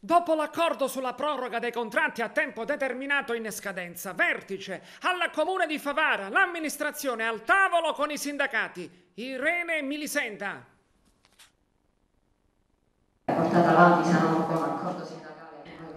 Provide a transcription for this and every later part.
Dopo l'accordo sulla proroga dei contratti a tempo determinato in scadenza, vertice al comune di Favara, l'amministrazione al tavolo con i sindacati. Irene Milisenta. Portata avanti saranno con accordo sindacale.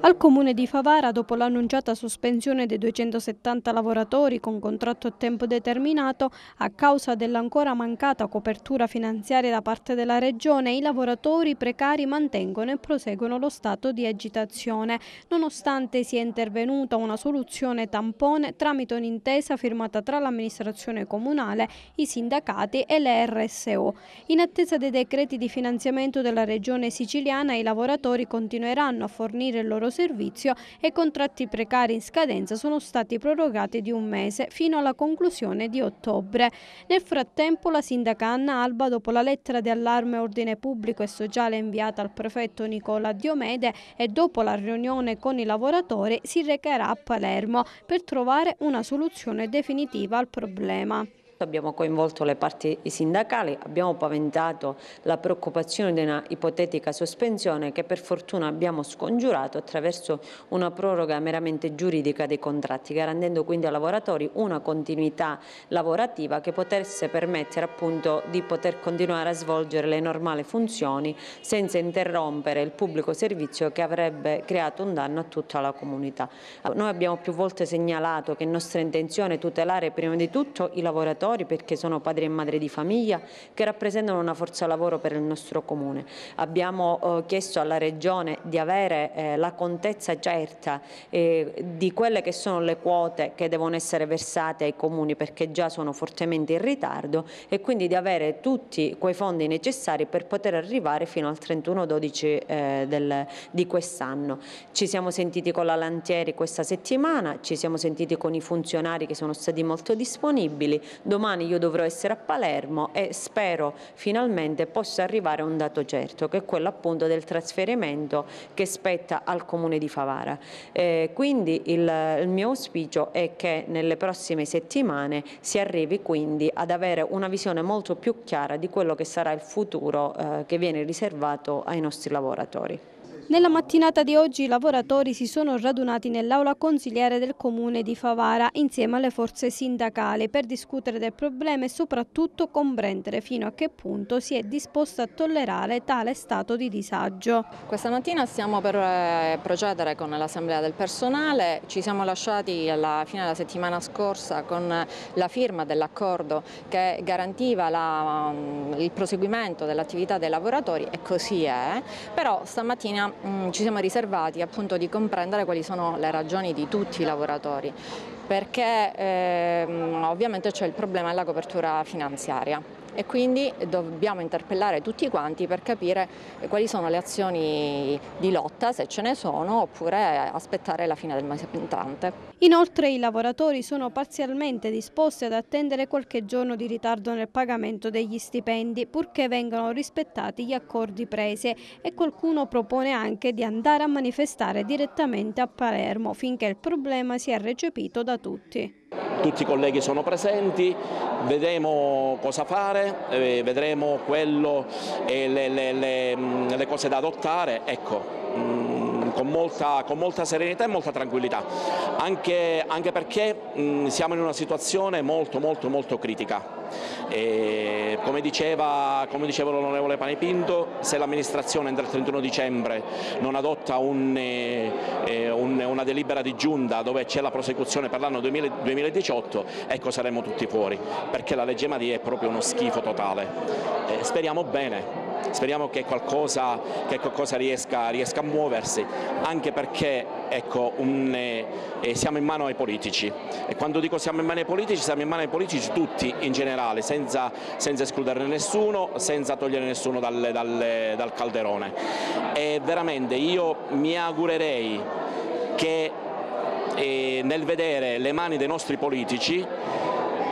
Al comune di Favara, dopo l'annunciata sospensione dei 270 lavoratori con contratto a tempo determinato, a causa dell'ancora mancata copertura finanziaria da parte della regione, i lavoratori precari mantengono e proseguono lo stato di agitazione, nonostante sia intervenuta una soluzione tampone tramite un'intesa firmata tra l'amministrazione comunale, i sindacati e le RSO. In attesa dei decreti di finanziamento della regione siciliana, i lavoratori continueranno a fornire il loro servizio e contratti precari in scadenza sono stati prorogati di un mese fino alla conclusione di ottobre. Nel frattempo la sindaca Anna Alba, dopo la lettera di allarme ordine pubblico e sociale inviata al prefetto Nicola Diomede e dopo la riunione con i lavoratori, si recherà a Palermo per trovare una soluzione definitiva al problema. Abbiamo coinvolto le parti sindacali, abbiamo paventato la preoccupazione di una ipotetica sospensione che per fortuna abbiamo scongiurato attraverso una proroga meramente giuridica dei contratti, garantendo quindi ai lavoratori una continuità lavorativa che potesse permettere appunto di poter continuare a svolgere le normali funzioni senza interrompere il pubblico servizio che avrebbe creato un danno a tutta la comunità. Noi abbiamo più volte segnalato che è nostra intenzione tutelare prima di tutto i lavoratori lavoratori perché sono padri e madri di famiglia che rappresentano una forza lavoro per il nostro comune. Abbiamo eh, chiesto alla Regione di avere eh, la contezza certa eh, di quelle che sono le quote che devono essere versate ai comuni perché già sono fortemente in ritardo e quindi di avere tutti quei fondi necessari per poter arrivare fino al 31-12 eh, di quest'anno. Ci siamo sentiti con la Lantieri questa settimana, ci siamo sentiti con i funzionari che sono stati molto disponibili, domani io dovrò essere a Palermo e spero finalmente possa arrivare a un dato certo, che è quello appunto del trasferimento che spetta al Comune di Favara. Eh, quindi il, il mio auspicio è che nelle prossime settimane si arrivi quindi ad avere una visione molto più chiara di quello che sarà il futuro eh, che viene riservato ai nostri lavoratori. Nella mattinata di oggi i lavoratori si sono radunati nell'aula consigliare del comune di Favara insieme alle forze sindacali per discutere del problema e soprattutto comprendere fino a che punto si è disposto a tollerare tale stato di disagio. Questa mattina stiamo per eh, procedere con l'assemblea del personale, ci siamo lasciati alla fine della settimana scorsa con la firma dell'accordo che garantiva la, mm, il proseguimento dell'attività dei lavoratori e così è, però stamattina mm, ci siamo riservati appunto di comprendere quali sono le ragioni di tutti i lavoratori perché ehm, ovviamente c'è il problema della copertura finanziaria e quindi dobbiamo interpellare tutti quanti per capire quali sono le azioni di lotta, se ce ne sono, oppure aspettare la fine del mese entrante. Inoltre i lavoratori sono parzialmente disposti ad attendere qualche giorno di ritardo nel pagamento degli stipendi purché vengano rispettati gli accordi presi e qualcuno propone anche di andare a manifestare direttamente a Palermo finché il problema sia recepito da tutti tutti i colleghi sono presenti, vedremo cosa fare, eh, vedremo quello e le, le, le, le, cose da adottare. Ecco, mm, con molta, con molta, serenità e molta tranquillità, anche, anche perché mh, siamo in una situazione molto molto molto critica. E, come diceva, diceva l'onorevole Panepinto, se l'amministrazione entro il 31 dicembre non adotta un, eh, eh, un, una delibera di giunta dove c'è la prosecuzione per l'anno 2018, ecco saremo tutti fuori, perché la legge Madia è proprio uno schifo totale. Eh, speriamo bene, speriamo che qualcosa, che qualcosa riesca, riesca, a muoversi, anche perché ecco, un, eh, eh, siamo in mano ai politici e quando dico siamo in mano ai politici, siamo in mano ai politici tutti in generale, senza, senza escluderne nessuno, senza togliere nessuno dal, dal, dal calderone. E veramente io mi augurerei che eh, nel vedere le mani dei nostri politici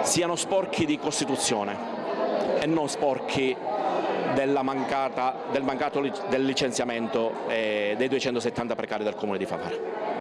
siano sporchi di Costituzione e non sporchi mancata, del mancato licenziamento eh, dei 270 precari del Comune di Favara.